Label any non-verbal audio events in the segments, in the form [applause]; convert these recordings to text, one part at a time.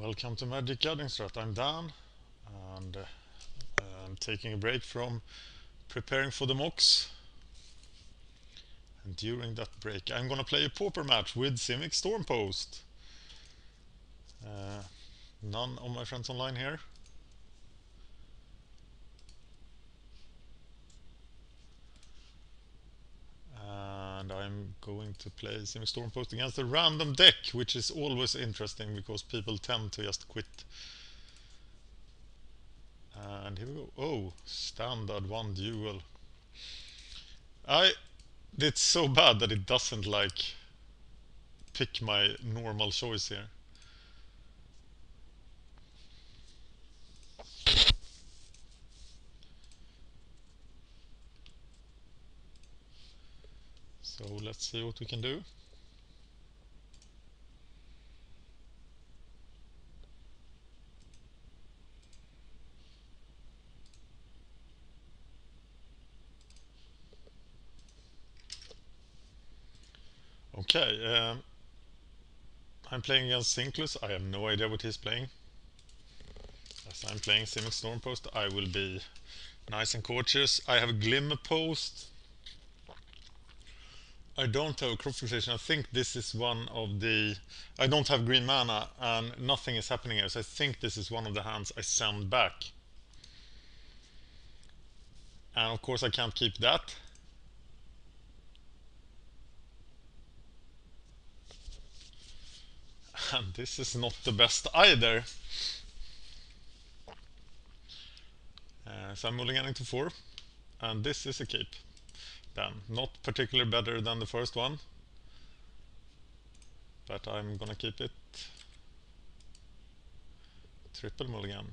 Welcome to Magic Gathering Strat. I'm Dan and uh, I'm taking a break from preparing for the MOCs. And during that break I'm gonna play a Pauper match with Simic Stormpost. Uh, none of my friends online here. And I'm going to play Simic Stormpost against a random deck, which is always interesting because people tend to just quit. And here we go. Oh, standard one duel. I it's so bad that it doesn't like pick my normal choice here. So let's see what we can do. Okay, um, I'm playing against Cinclus. I have no idea what he's playing. As I'm playing Simic Stormpost, I will be nice and cautious. I have a Glimmer Post. I don't have a crop fixation. I think this is one of the... I don't have green mana and nothing is happening here. So I think this is one of the hands I send back. And of course I can't keep that. [laughs] And this is not the best either. Uh, so I'm mulliganing to 4. And this is a keep Not particularly better than the first one, but I'm gonna keep it triple mulligan.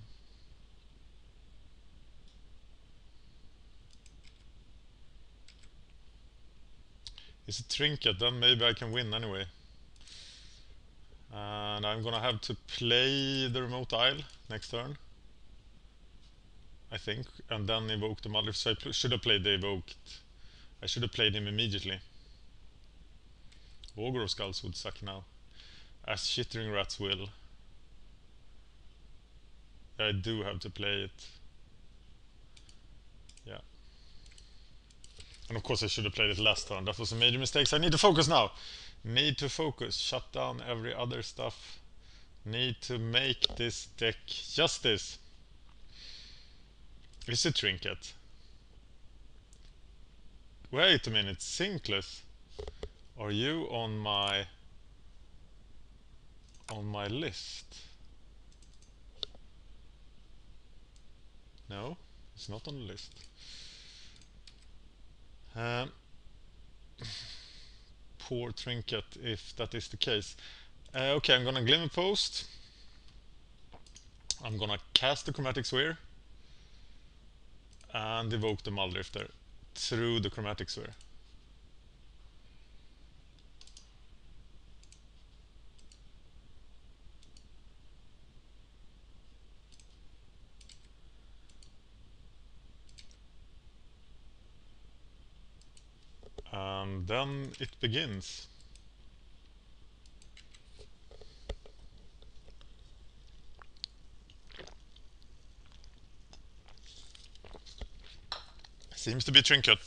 It's a trinket, then maybe I can win anyway. And I'm gonna have to play the remote isle next turn. I think, and then evoke the mother. So I should have played the evoked I should have played him immediately. Augur Skulls would suck now. As Chittering Rats will. I do have to play it. Yeah. And of course I should have played it last turn. That was a major mistake. So I need to focus now. Need to focus. Shut down every other stuff. Need to make this deck justice. It's a trinket. Wait a minute, Cinclus. Are you on my on my list? No, it's not on the list. Um, [coughs] poor trinket if that is the case. Uh, okay, I'm gonna Glimmer Post. I'm gonna cast the Chromatic Sphere and evoke the Muldrifter through the chromatic sphere. And then it begins. Seems to be trinket.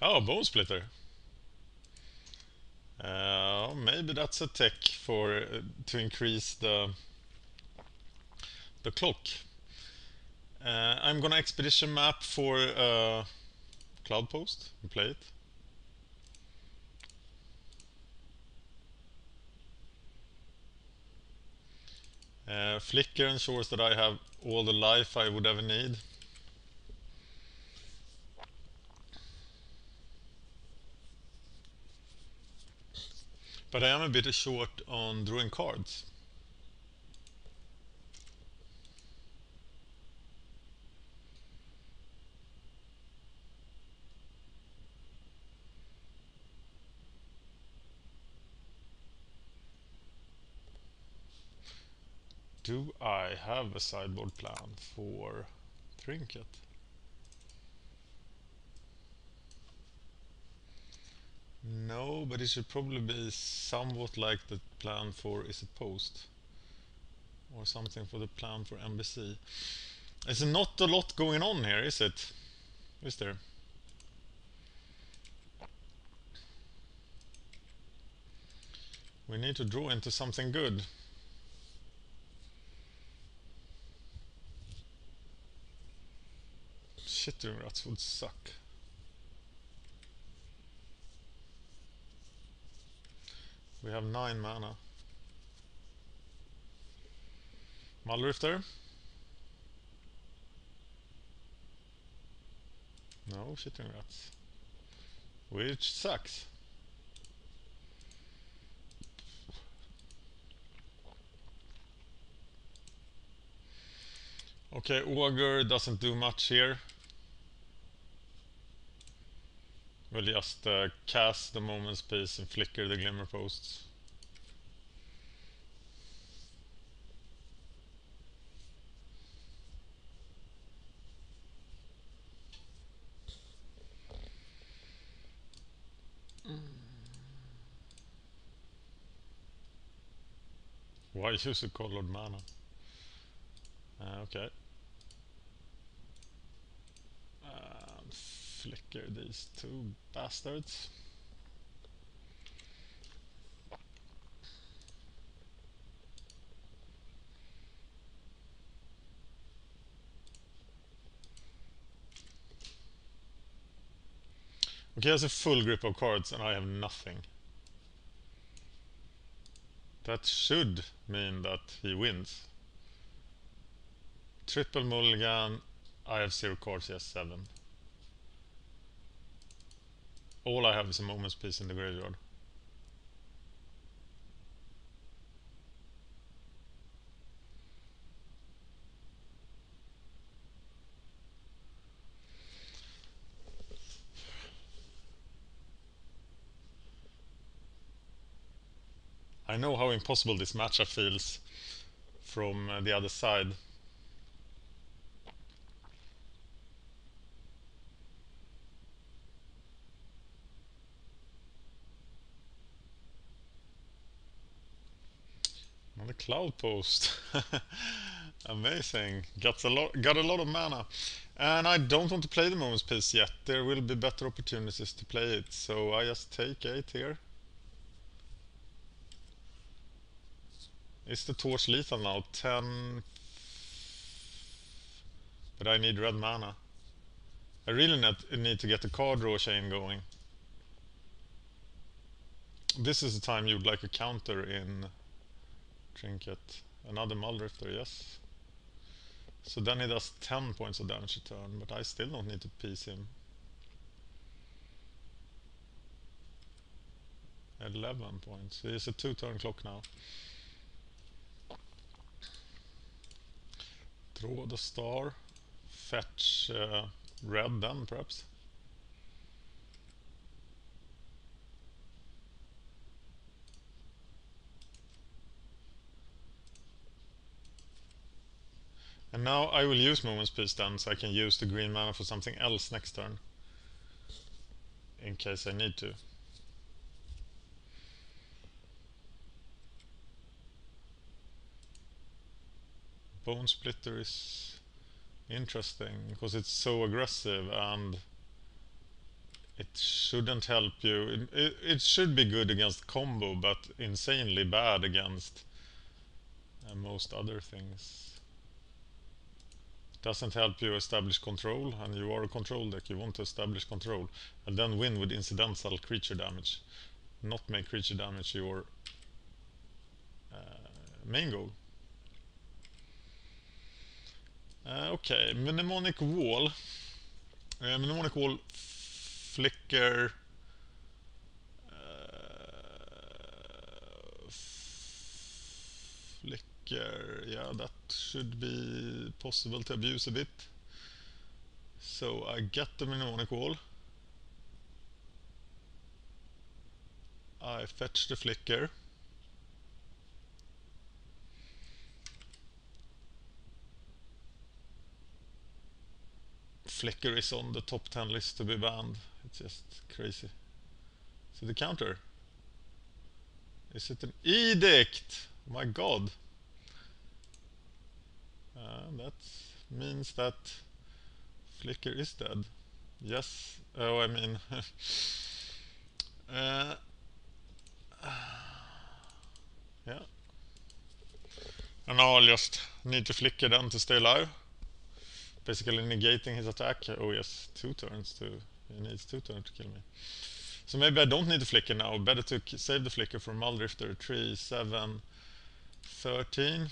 Oh, bonesplitter. Uh, maybe that's a tech for uh, to increase the the clock. Uh, I'm gonna expedition map for uh, Cloudpost and play it. Uh, Flicker ensures that I have all the life I would ever need. But I am a bit short on drawing cards. do I have a sideboard plan for Trinket? No, but it should probably be somewhat like the plan for Izzet Post or something for the plan for MBC. There's not a lot going on here, is it? Is there? We need to draw into something good. Chittering rats would suck. We have 9 mana. Muldrifter? No, Chittering Rats. Which sucks. Okay, Augur doesn't do much here. We'll just uh, cast the Moment's Peace and flicker the Glimmer Posts. Why use a colored mana? Uh, okay. Flicker these two bastards. Okay, has a full grip of cards and I have nothing. That should mean that he wins. Triple mulligan, I have zero cards, he has seven. All I have is a Moment's Peace in the graveyard. I know how impossible this matchup feels from uh, the other side. The cloud post. [laughs] Amazing. Got a lot got a lot of mana. And I don't want to play the Moment's Peace yet. There will be better opportunities to play it. So I just take 8 here. Is the torch lethal now? 10... But I need red mana. I really need to get the card draw chain going. This is the time you'd like a counter in Trinket. Another Muldrifter, yes. So then he does 10 points of damage a turn, but I still don't need to piece him. 11 points. He's a two turn clock now. Draw the star. Fetch uh, red then, perhaps. And now I will use Moment's Peace then, so I can use the green mana for something else next turn. In case I need to. Bonesplitter is interesting because it's so aggressive and it shouldn't help you. It, it, it should be good against combo, but insanely bad against uh, most other things doesn't help you establish control and you are a control deck you want to establish control and then win with incidental creature damage. Not make creature damage your uh, main goal. Uh, okay mnemonic wall. Uh, mnemonic wall flicker Yeah, that should be possible to abuse a bit. So I get the mnemonic wall. I fetch the flicker. Flicker is on the top 10 list to be banned. It's just crazy. So the counter. Is it an edict? Oh my god. Uh, that means that Flicker is dead. Yes. Oh, I mean... [laughs] uh, [sighs] yeah. And now I'll just need to Flicker then to stay alive. Basically negating his attack. Oh yes, two turns to... He needs two turns to kill me. So maybe I don't need the Flicker now. Better to save the Flicker for Muldrifter. 3, 7, 13.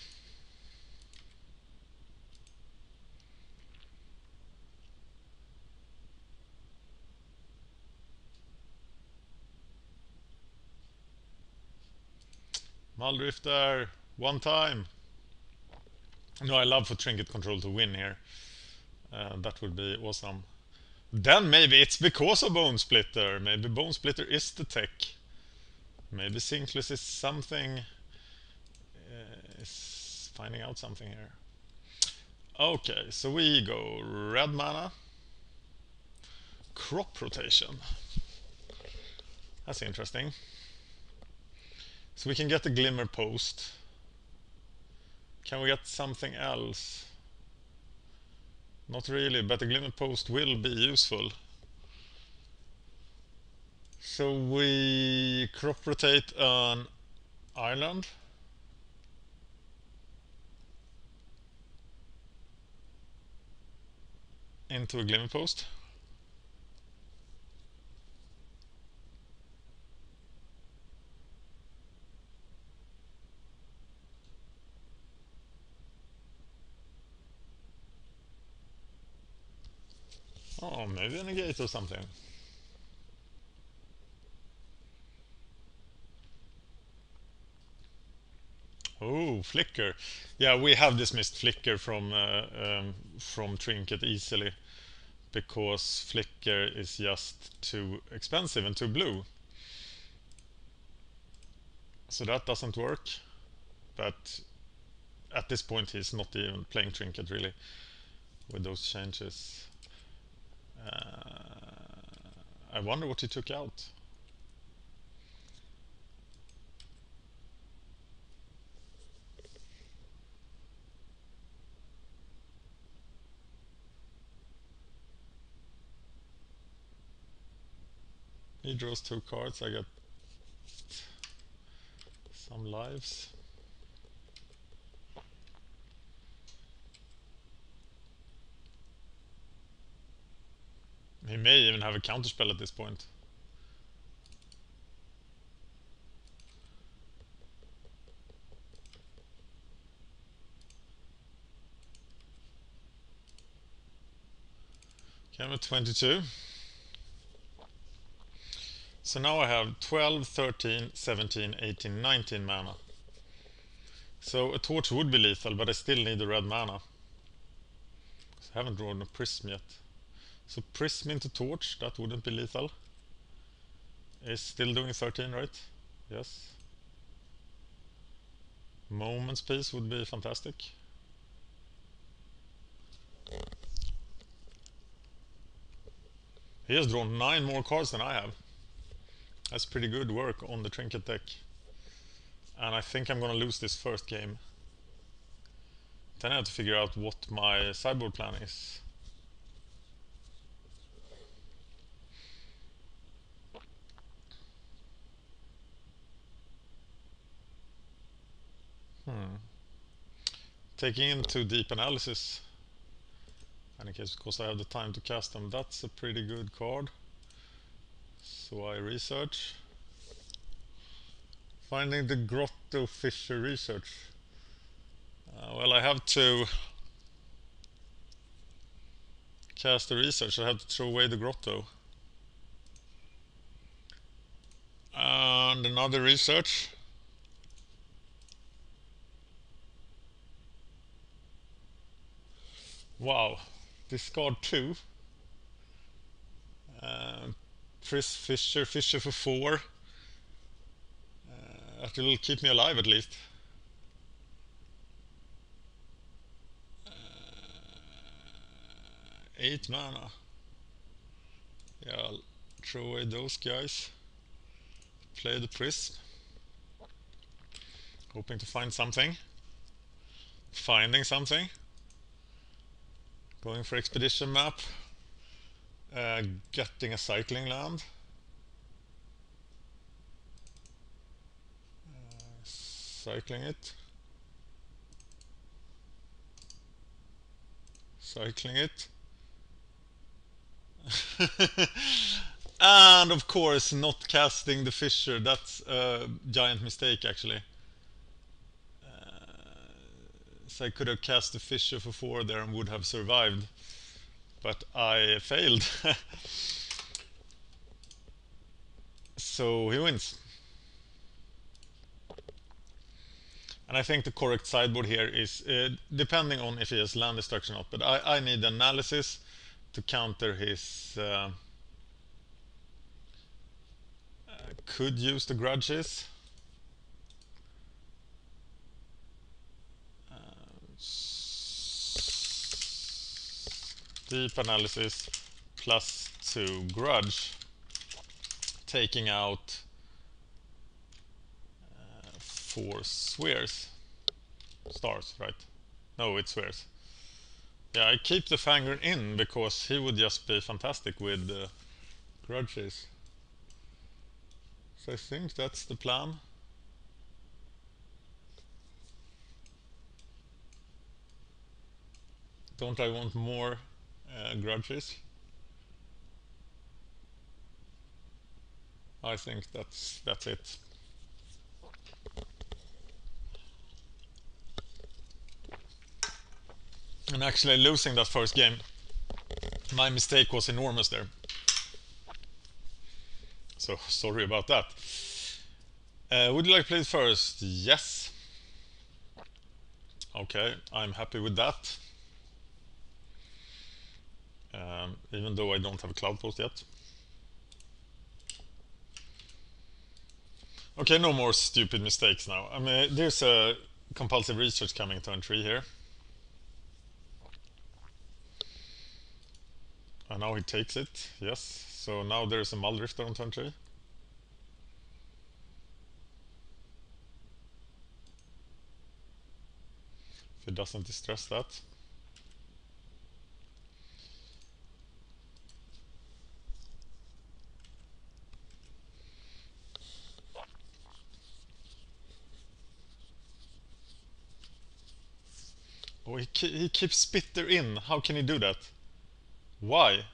Muldrifter, one time. No, I love for Trinket Control to win here. Uh, that would be awesome. Then maybe it's because of Bonesplitter. Maybe Bonesplitter is the tech. Maybe Cinclus is something... Uh, is finding out something here. Okay, so we go red mana. Crop rotation. That's interesting. So we can get the Glimmer Post. Can we get something else? Not really, but the Glimmer Post will be useful. So we crop rotate an island. into a Glimmer Post. Oh, maybe a negate or something. Oh, Flicker. Yeah, we have dismissed Flicker from uh, um, from Trinket easily because Flicker is just too expensive and too blue. So that doesn't work. But at this point he's not even playing Trinket really with those changes. I wonder what he took out. He draws two cards, I get some lives. He may even have a counterspell at this point. At 22. So now I have 12, 13, 17, 18, 19 mana. So a torch would be lethal, but I still need the red mana. I haven't drawn a prism yet. So Prism into Torch, that wouldn't be lethal. Is still doing 13, right? Yes. Moment's Peace would be fantastic. He has drawn 9 more cards than I have. That's pretty good work on the Trinket deck. And I think I'm gonna lose this first game. Then I have to figure out what my sideboard plan is. Hmm. Taking into deep analysis. In any case, because I have the time to cast them, that's a pretty good card. So I research. Finding the Grotto Fissure research. Uh, well, I have to cast the research. I have to throw away the Grotto. And another research. Wow, discard two. Uh, Chris Fissure, Fissure for four. Uh, that will keep me alive at least. Uh, 8 mana. Yeah, I'll throw away those guys. Play the Prism. Hoping to find something. Finding something. Going for expedition map. Uh, getting a cycling land. Uh, cycling it. Cycling it. [laughs] and of course not casting the fissure that's a giant mistake actually uh, I could have cast the fissure for 4 there and would have survived but I failed [laughs] so he wins and I think the correct sideboard here is uh, depending on if he has land destruction or not but I, I need analysis to counter his uh, could use the grudges. Uh, deep analysis plus 2 grudge taking out uh, 4 spheres stars right? No it's spheres yeah I keep the Fangren in because he would just be fantastic with uh, grudges. So I think that's the plan. Don't I want more uh, grudges? I think that's that's it. And actually losing that first game, my mistake was enormous there. So sorry about that. Uh, would you like to play it first? Yes. Okay, I'm happy with that. Um, even though I don't have a cloud post yet. Okay, no more stupid mistakes now. I mean, there's a compulsive research coming turn 3 here. And now he takes it, yes. So now there's a Muldrifter on turn 3. If it doesn't distress that. Oh, he, he keeps Spitter in. How can he do that? Why?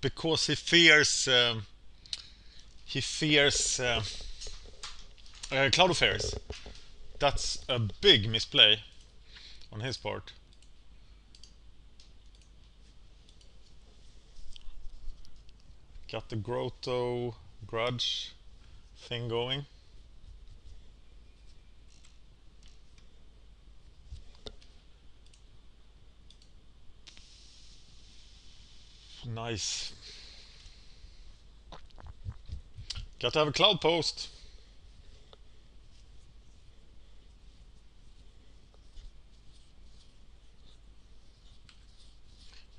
because he fears um, he fears uh, uh, Cloud of. That's a big misplay on his part. Got the Grotto grudge thing going. Nice. Got to have a cloud post.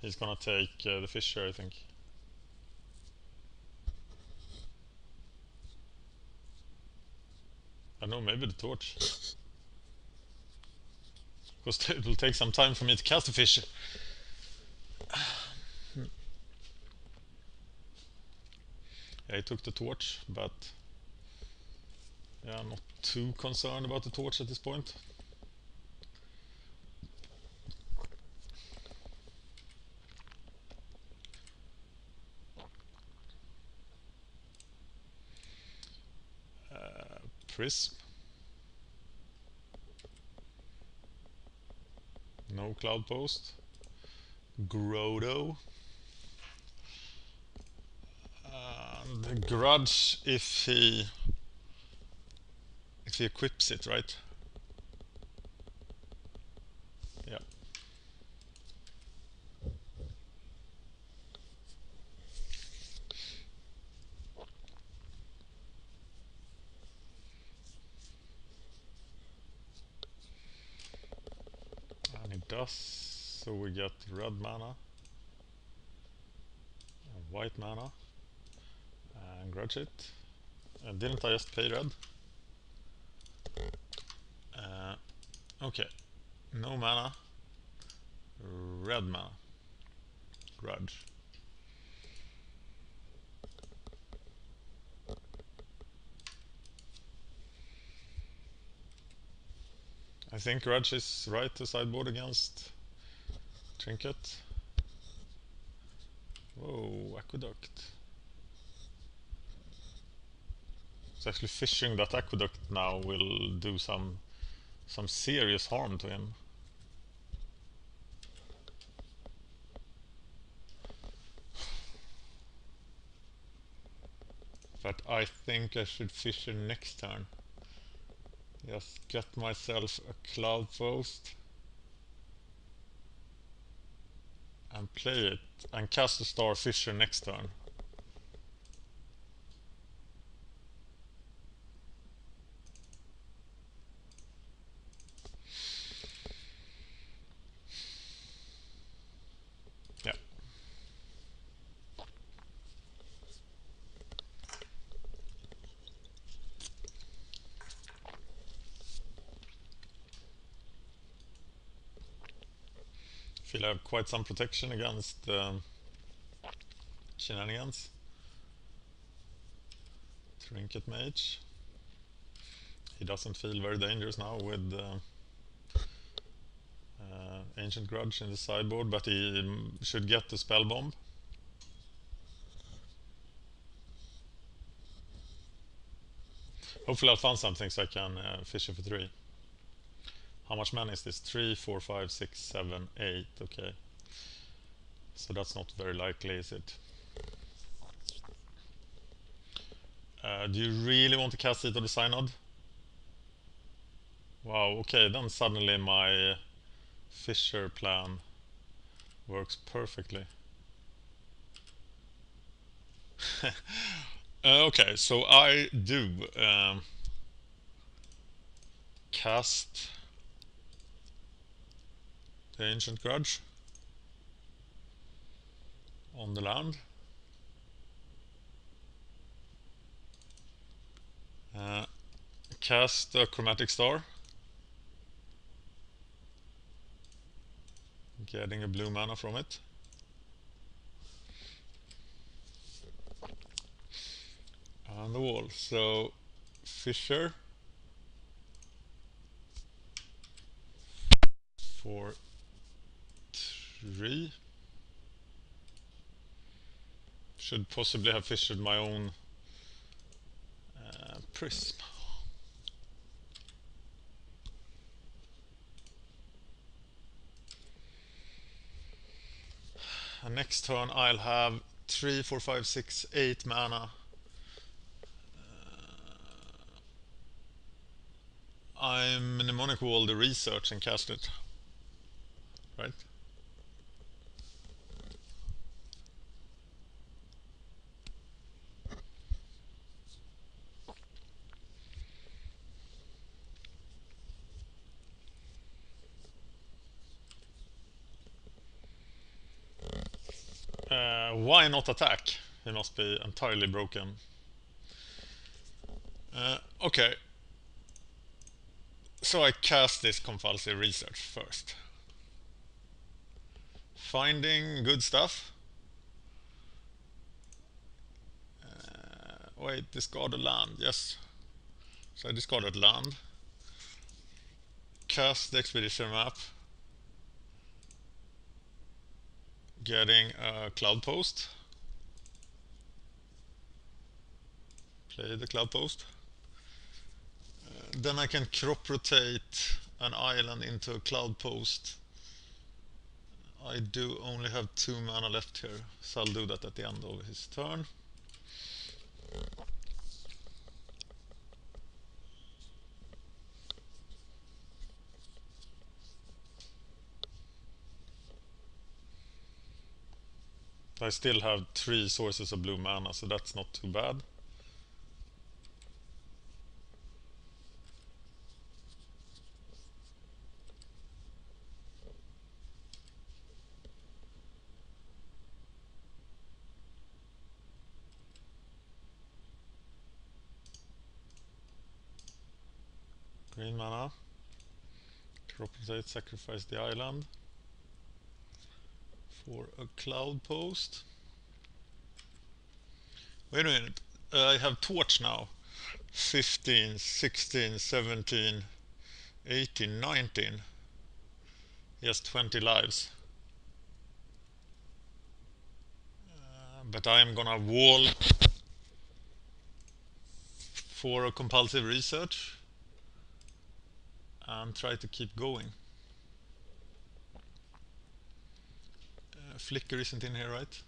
He's gonna take uh, the fissure, I think. I don't know, maybe the torch. Because [laughs] it will take some time for me to cast the Fissure. I took the torch, but yeah, I'm not too concerned about the torch at this point. Uh. No cloud post. Grotto. The grudge if he if he equips it, right? Yeah. And it does, so we get red mana. white mana and grudge it. Uh, didn't I just pay red? Uh, okay, no mana, red mana, grudge. I think Grudge is right to sideboard against Trinket. Whoa, Aqueduct. So actually fishing that Aqueduct now will do some some serious harm to him. But I think I should fish him next turn. Just get myself a cloud post and play it and cast a star fissure next turn. Feel I have quite some protection against um, shenanigans. Trinket Mage. He doesn't feel very dangerous now with uh, uh, Ancient Grudge in the sideboard, but he um, should get the Spellbomb. Hopefully I'll find something so I can uh, fish it for 3. How much mana is this? 3, 4, 5, 6, 7, 8. Okay. So that's not very likely, is it? Uh, do you really want to cast it on the Synod? Wow, okay, then suddenly my Fissure plan works perfectly. [laughs] uh, okay, so I do um, cast the ancient grudge on the land. Uh, cast a chromatic star. Getting a blue mana from it. And the wall. So Fissure for three. Should possibly have fished my own uh, prism. And next turn I'll have 3, 4, 5, 6, 8 mana. Uh, I'm Mnemonic Wall the research and cast it. Right? Uh, why not attack? He must be entirely broken. Uh, okay. So I cast this compulsory research first. Finding good stuff. Uh, wait, discard a land, yes. So I discarded land. Cast the expedition map. Getting a cloud post. Play the cloud post. Uh, then I can crop rotate an island into a cloud post. I do only have two mana left here, so I'll do that at the end of his turn. I still have three sources of blue mana, so that's not too bad. Green mana. Propagate, sacrifice the island for a cloud post. Wait a minute, uh, I have torch now. 15, 16, 17, 18, 19. Yes, 20 lives. Uh, but I am gonna wall for a compulsive research and try to keep going. Flicker isn't in here, right?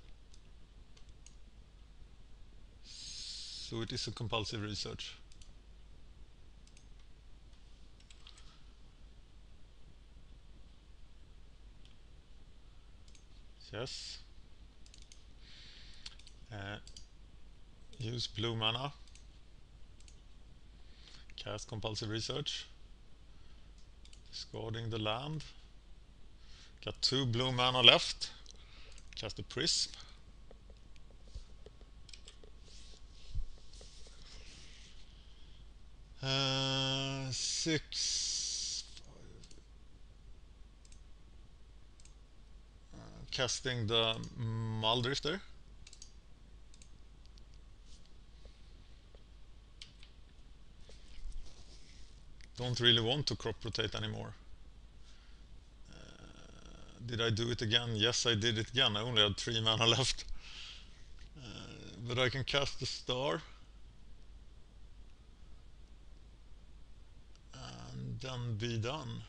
So it is a compulsive research. Yes. Uh, use blue mana. Cast compulsive research. Discarding the land. Got two blue mana left. Cast a prism. Uh, six. Uh, casting the Muldrifter. Don't really want to crop rotate anymore. Did I do it again? Yes, I did it again. I only had three mana left. Uh, but I can cast the star. And then be done.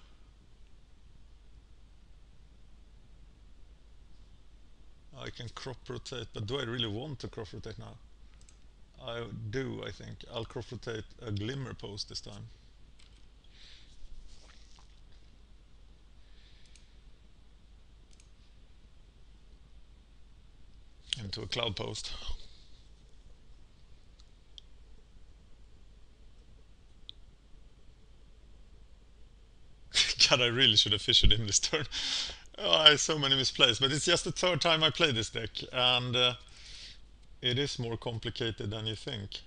I can crop rotate, but do I really want to crop rotate now? I do, I think. I'll crop rotate a glimmer post this time. Into a cloud post. [laughs] God, I really should have fished in this turn. Oh, I have so many misplays, but it's just the third time I play this deck, and uh, it is more complicated than you think.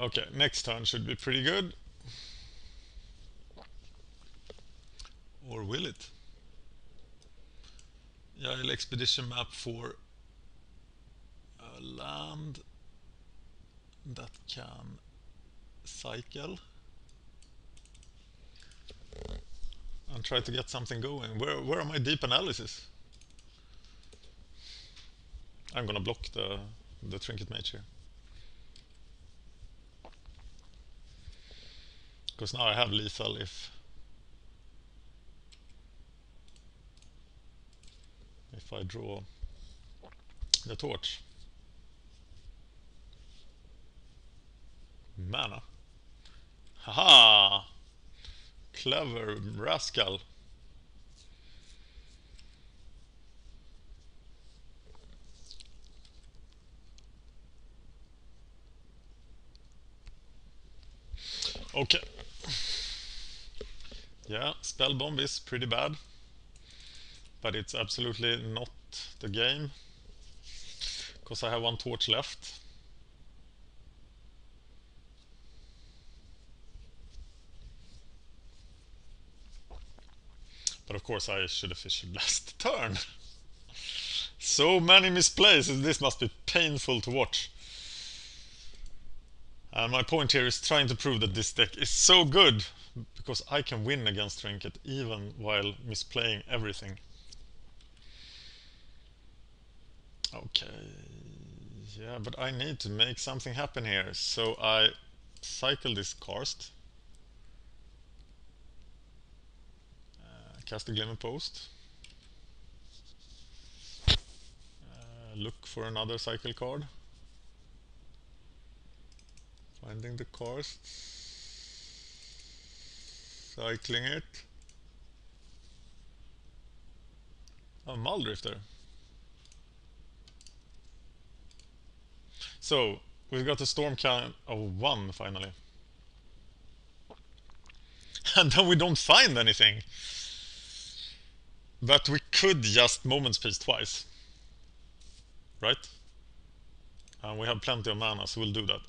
Okay, next turn should be pretty good. Or will it? Yael expedition map for a land that can cycle and try to get something going. Where where are my deep analysis? I'm gonna block the the trinket mage here. Because now I have lethal if if I draw the torch. Mana. Haha! Clever rascal. Okay. Yeah, spellbomb is pretty bad, but it's absolutely not the game, because I have one torch left. But of course I should have fished last [laughs] turn. so many misplays, this must be painful to watch. And my point here is trying to prove that this deck is so good because I can win against Trinket even while misplaying everything. Okay, yeah, but I need to make something happen here. So I cycle this Karst. Uh, cast a Glimmer Post. Uh, look for another cycle card. Finding the Karst. Cycling it. Oh, Muldrifter. So, we've got a storm count of 1 finally. [laughs] And then we don't find anything. But we could just Moment's Peace twice. Right? And we have plenty of mana, so we'll do that.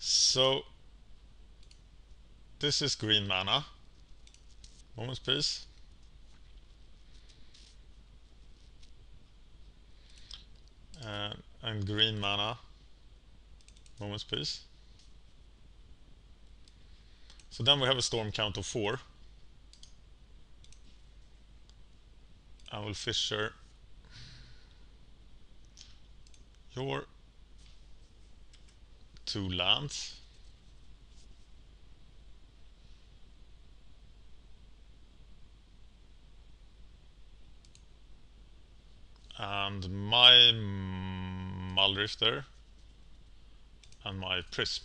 So, this is green mana. Moment's Peace. Uh, and green mana. Moment's Peace. So then we have a storm count of four. I will Fissure your two lands. And my Muldrifter and my Prism.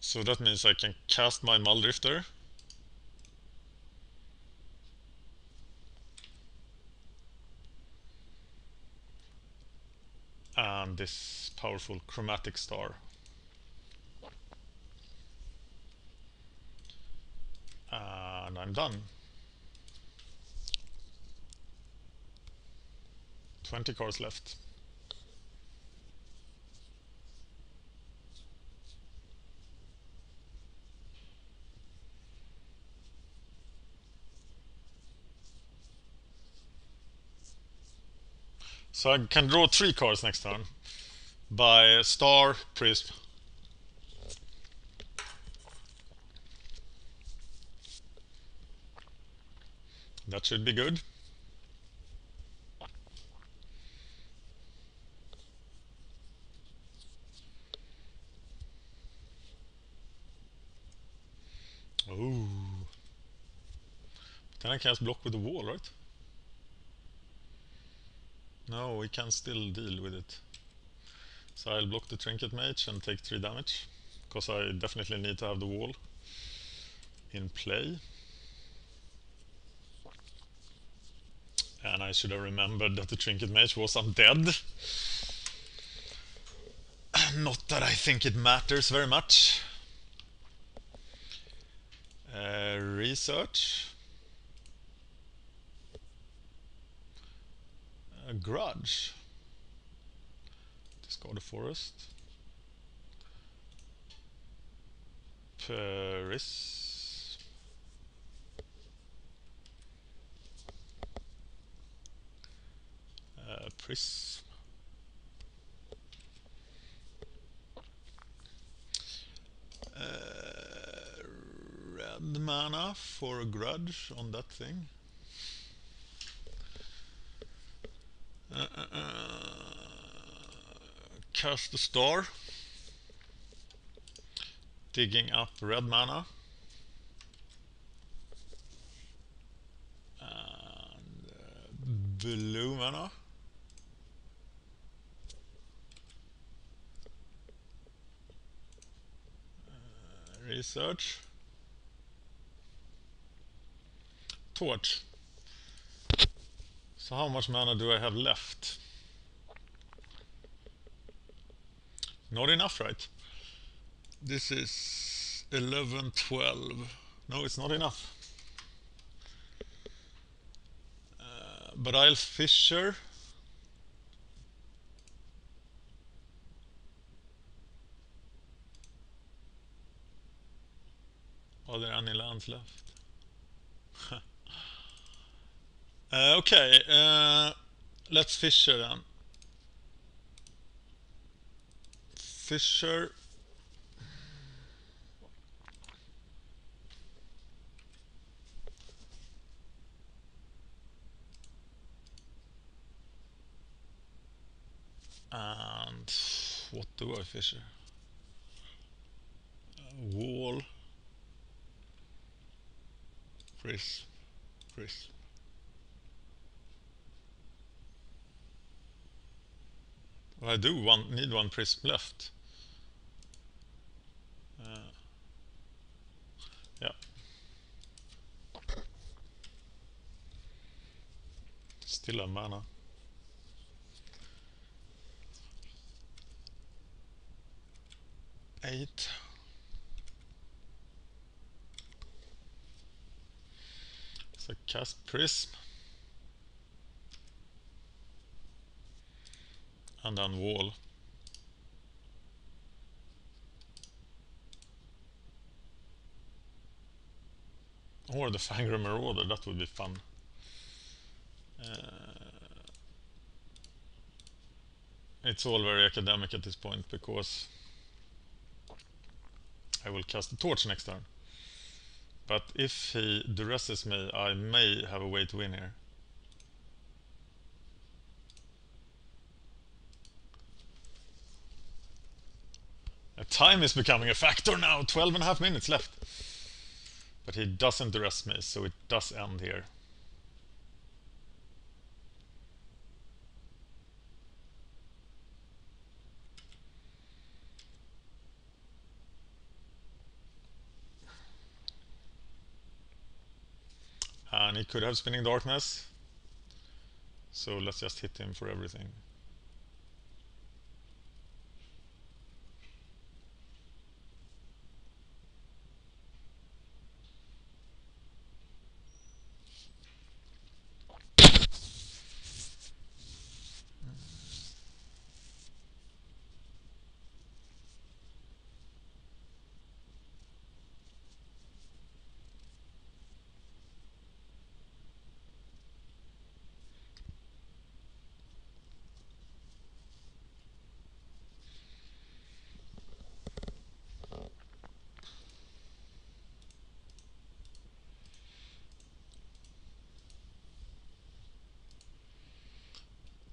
So that means I can cast my Muldrifter. And this powerful chromatic star. And I'm done. 20 cards left. So I can draw three cards next turn by Star Prism. That should be good. Oh. Then I cast block with the wall, right? No, we can still deal with it. So I'll block the Trinket Mage and take 3 damage. Because I definitely need to have the wall in play. And I should have remembered that the Trinket Mage was undead. [clears throat] Not that I think it matters very much. Uh, research. A grudge. Discard a forest. Paris. Uh, Uh, red mana for a grudge on that thing. Uh, uh, uh, cast a star. Digging up red mana. And uh, blue mana. Research. Torch. So how much mana do I have left? Not enough, right? This is 11, 12. No, it's not enough. Uh, but I'll Fissure. Any lands left? uh, okay, uh, let's Fissure then. Fissure. And what do I Fissure? Wall. Prism. Prism. Well, I do one, need one prism left. Uh, yeah. Still a mana. Eight. So cast prism. And then wall. Or the Fangren Marauder, that would be fun. Uh, it's all very academic at this point because I will cast the torch next turn. But if he duresses me, I may have a way to win here. time is becoming a factor now, 12 and a half minutes left. But he doesn't duress me, so it does end here. And he could have Spinning Darkness. So let's just hit him for everything.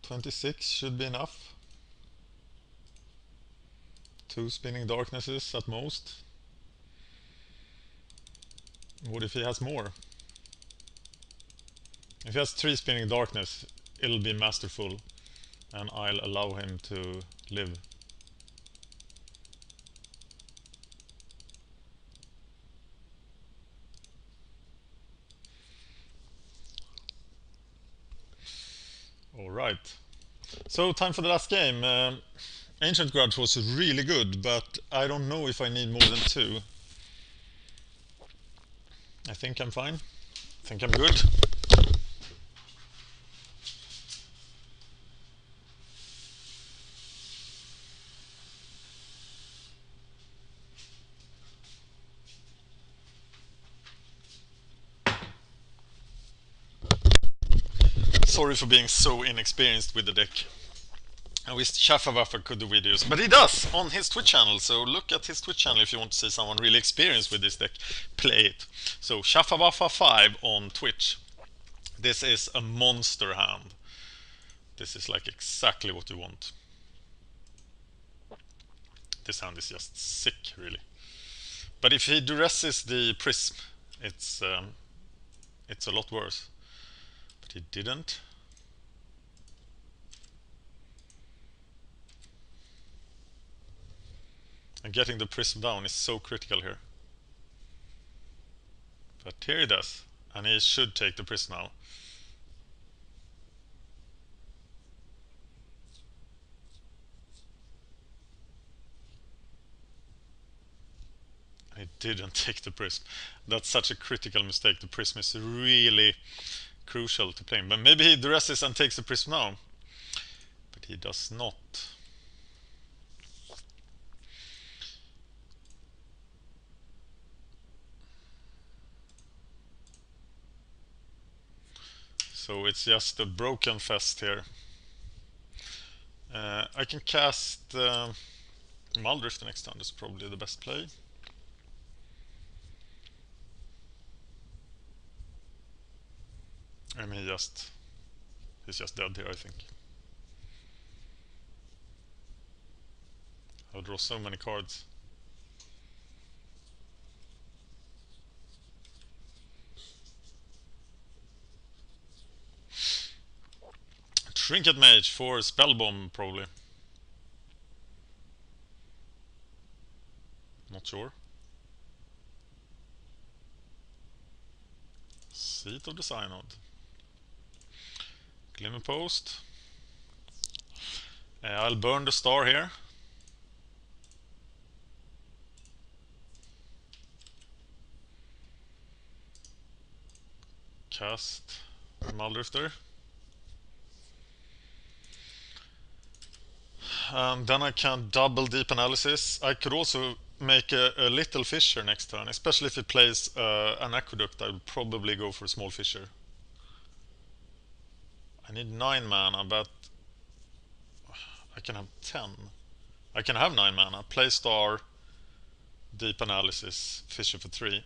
Twenty-six should be enough. Two spinning darknesses at most. What if he has more? If he has three spinning darkness, it'll be masterful and I'll allow him to live. So time for the last game. Uh, Ancient Grudge was really good, but I don't know if I need more than two. I think I'm fine. I think I'm good. Sorry for being so inexperienced with the deck. I wish Shaffawaffa could do videos, but he does on his Twitch channel. So look at his Twitch channel if you want to see someone really experienced with this deck play it. So Shaffawaffa5 on Twitch. This is a monster hand. This is like exactly what you want. This hand is just sick, really. But if he duresses the Prism, it's um, it's a lot worse. But he didn't. And getting the prism down is so critical here. But here he does. And he should take the prism now. He didn't [laughs] take the prism. That's such a critical mistake. The prism is really crucial to playing. But maybe he duresses and takes the prism now. But he does not. So it's just a broken fest here. Uh, I can cast uh, Muldrifter next time, that's probably the best play. I mean, just he's just dead here, I think. I'll draw so many cards. Trinket Mage for Spellbomb, probably. Not sure. Seat of the Synod. Glimmerpost. Uh, I'll burn the star here. Cast Muldrifter. And then I can double deep analysis. I could also make a, a little fissure next turn, especially if it plays uh, an aqueduct. I would probably go for a small fissure. I need 9 mana, but I can have 10. I can have 9 mana. Play star, deep analysis, fissure for 3.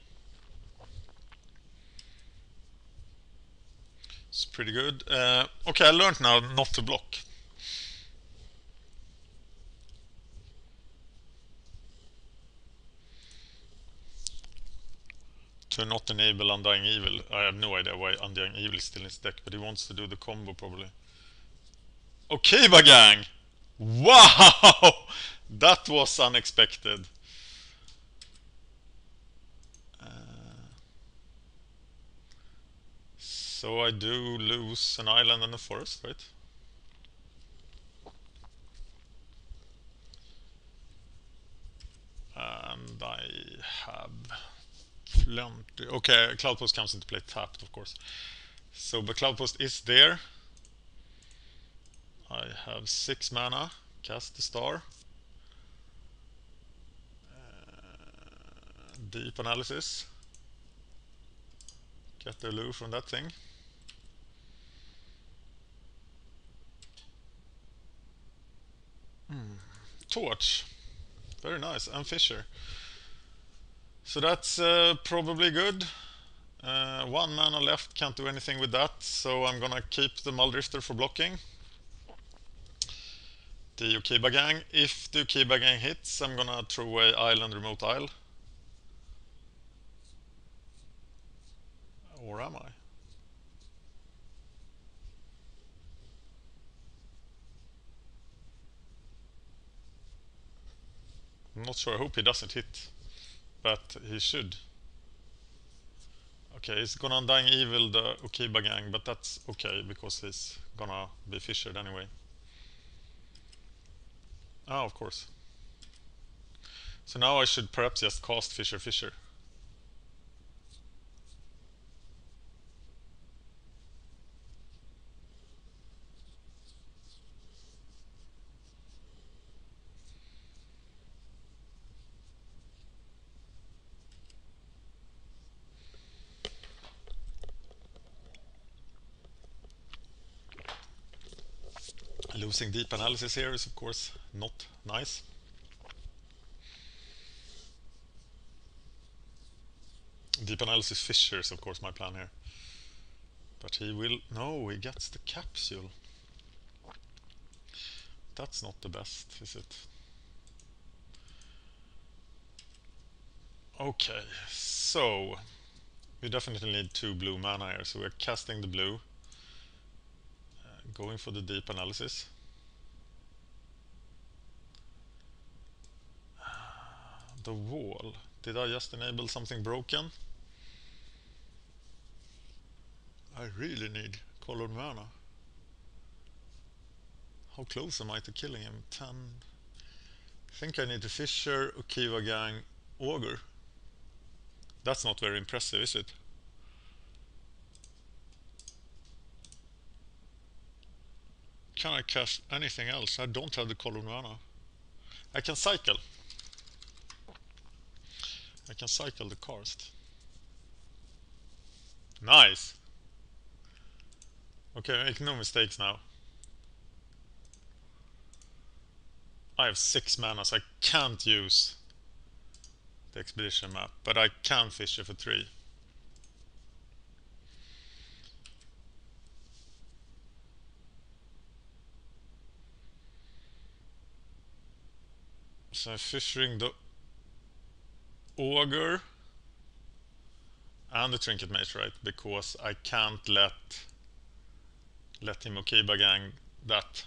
It's pretty good. Uh, okay, I learned now not to block. To not enable Undying Evil. I have no idea why Undying Evil is still in his deck, but he wants to do the combo probably. Okay, Bagang! Wow! [laughs] That was unexpected. Uh, so I do lose an island and a forest, right? And I have Okay, Cloudpost comes into play tapped, of course. So, but Cloudpost is there. I have six mana. Cast the star. Uh, deep analysis. Get the lure from that thing. Mm. Torch. Very nice. And Fissure. So that's uh, probably good. Uh, one mana left, can't do anything with that, so I'm gonna keep the Muldrifter for blocking. The Okiba Gang. If the Okiba Gang hits, I'm gonna throw away Island Remote Isle. Or am I? I'm not sure. I hope he doesn't hit. But he should. Okay, he's gonna Undying Evil the Okiba gang, but that's okay because he's gonna be fissured anyway. Ah, of course. So now I should perhaps just cast Fisher Fissure. Losing deep analysis here is of course not nice. Deep analysis Fissure is of course my plan here. But he will... No, he gets the capsule. That's not the best, is it? Okay, so... We definitely need two blue mana here, so we're casting the blue uh, going for the deep analysis. The wall. Did I just enable something broken? I really need colored mana. How close am I to killing him? 10. I think I need to Fissure, Okiba Gang, Ogre. That's not very impressive, is it? can I cast anything else? I don't have the colored mana. I can cycle. I can cycle the karst. Nice! Okay, make no mistakes now. I have six mana, so I can't use the expedition map, but I can fish it for three. So I'm fissuring the ogre and the trinket mage, right? Because I can't let let him Okiba gang that.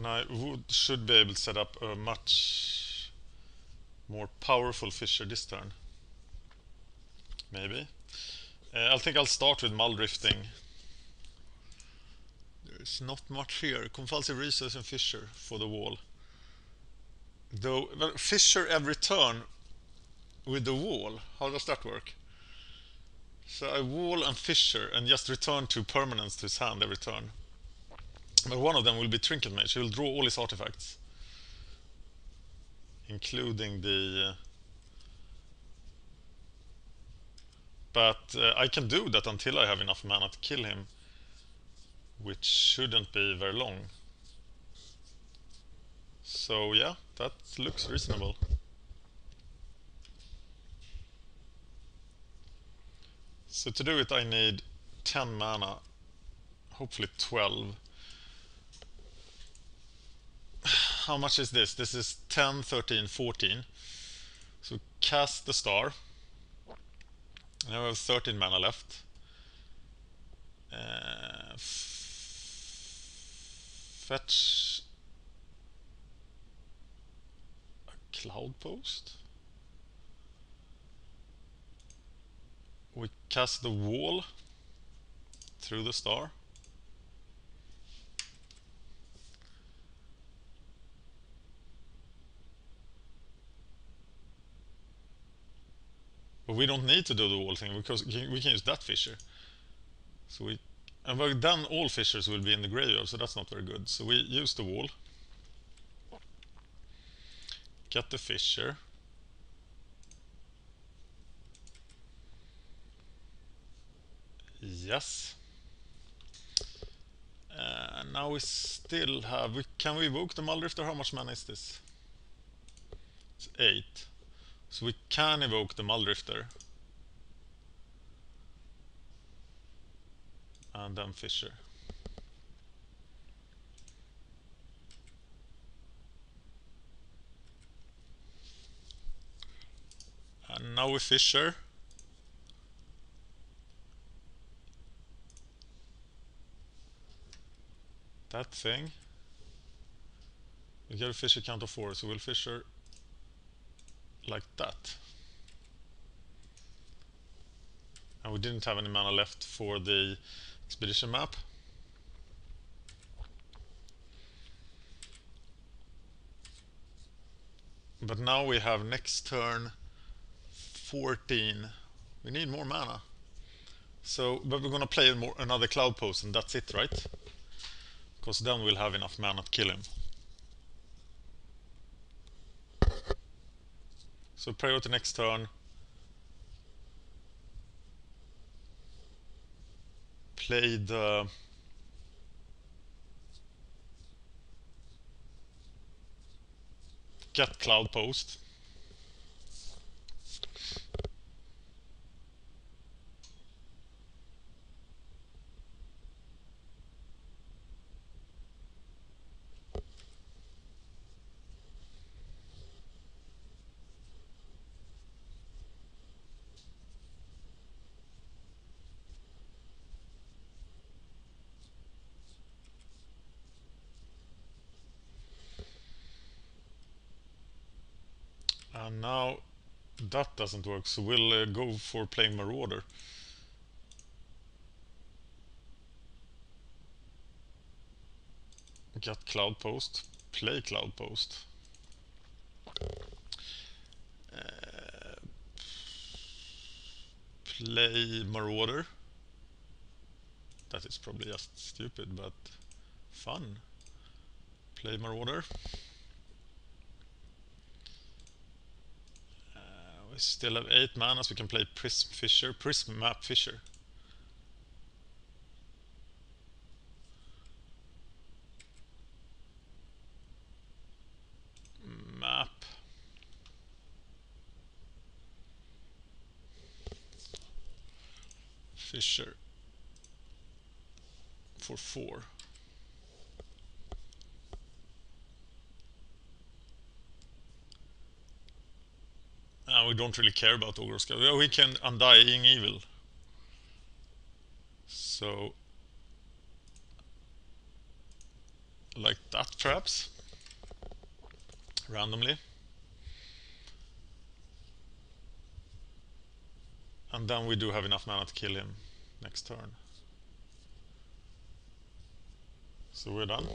And I would, should be able to set up a much more powerful fissure this turn. Maybe. Uh, I think I'll start with Muldrifting. There's not much here. Compulsive Research and fissure for the wall. Though, well, Fissure every turn with the wall. How does that work? So I wall and fissure and just return two permanents to his hand every turn. But one of them will be Trinket Mage. He will draw all his artifacts. Including the... Uh, but uh, I can do that until I have enough mana to kill him. Which shouldn't be very long. So yeah, that looks reasonable. So to do it I need 10 mana, hopefully 12. How much is this? This is 10, 13, 14. So cast the star. Now we have 13 mana left. Uh, fetch a cloud post. We cast the wall through the star. But we don't need to do the wall thing because we can use that fissure. So we and then all fissures will be in the graveyard, so that's not very good. So we use the wall. Get the fissure. Yes. Uh, now we still have... We, can we evoke the Muldrifter? How much mana is this? It's 8. So we can evoke the Muldrifter. And then Fissure. And now we Fissure. that thing. We get a Fissure count of 4, so we'll fissure like that. And we didn't have any mana left for the expedition map. But now we have next turn 14. We need more mana. So, but we're gonna play more, another cloud post and that's it, right? Because then we'll have enough mana to kill him. So priority next turn. Play the... Get Cloud Post. And now that doesn't work, so we'll uh, go for playing Marauder. Get Cloud Post, play Cloud Post. Uh, play Marauder. That is probably just stupid, but fun. Play Marauder. We still have 8 mana, so we can play Prism Fissure, Prism Map Fissure. Map. Fissure. For 4. Uh, we don't really care about Ogre Yeah, we can Undying Evil. So... Like that, perhaps? Randomly. And then we do have enough mana to kill him next turn. So we're done.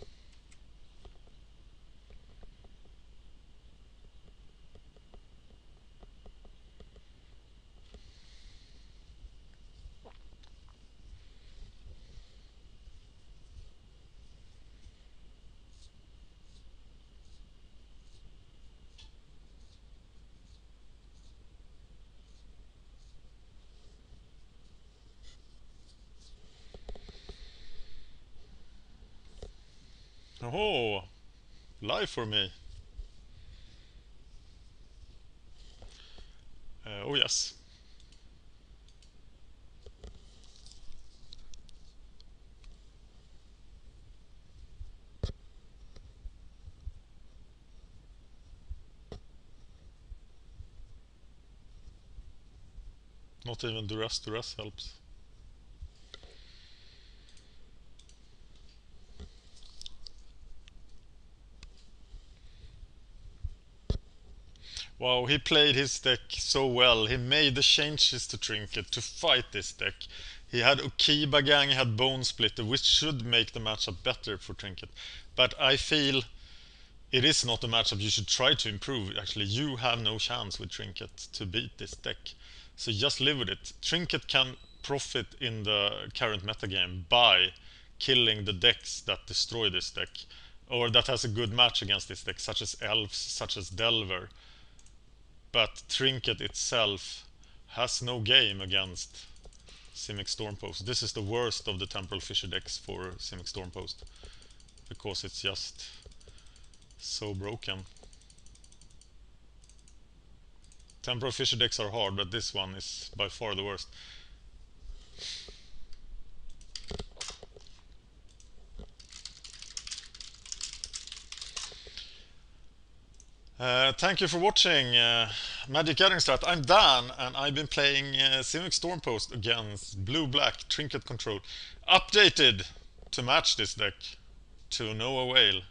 Oh, for me. Uh, oh yes. Not even duress duress helps. Wow, he played his deck so well. He made the changes to Trinket to fight this deck. He had Okiba Gang, he had Bonesplitter, which should make the matchup better for Trinket. But I feel it is not a matchup you should try to improve. Actually, you have no chance with Trinket to beat this deck. So just live with it. Trinket can profit in the current metagame by killing the decks that destroy this deck or that has a good match against this deck, such as Elves, such as Delver but Trinket itself has no game against Simic Stormpost. This is the worst of the Temporal Fissure decks for Simic Stormpost because it's just so broken. Temporal Fissure decks are hard, but this one is by far the worst. Uh, thank you for watching uh, Magic Gathering Strat. I'm Dan, and I've been playing uh, Simic Stormpost against Blue Black Trinket Control. Updated to match this deck to no avail.